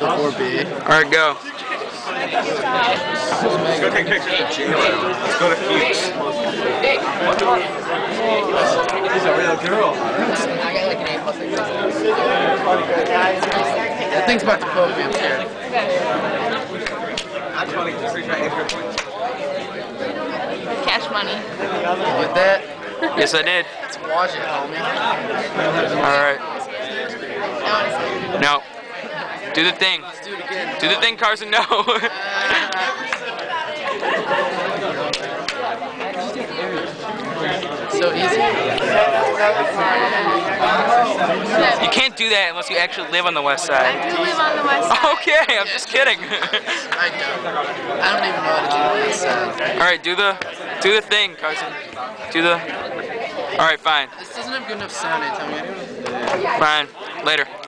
to 4B. Alright, go. Let's go take pictures. Let's go to Fuchs. She's a real girl. I got like an A plus. That thing's about to poke me, I'm scared. That's funny. Just retry extra points. Cash money. You get that? Yes, I did. Let's watch it, homie. Alright. No. Do the thing. Let's do it again. Do the thing, Carson. No. So easy. you can't do that unless you actually live on the west side. I side. do live on the west side. Okay, I'm just kidding. I don't. I don't even know how to do this side. Alright, do the do the thing, Carson. Do the Alright, fine. This doesn't have good enough sound. Anytime I do. Fine. Later.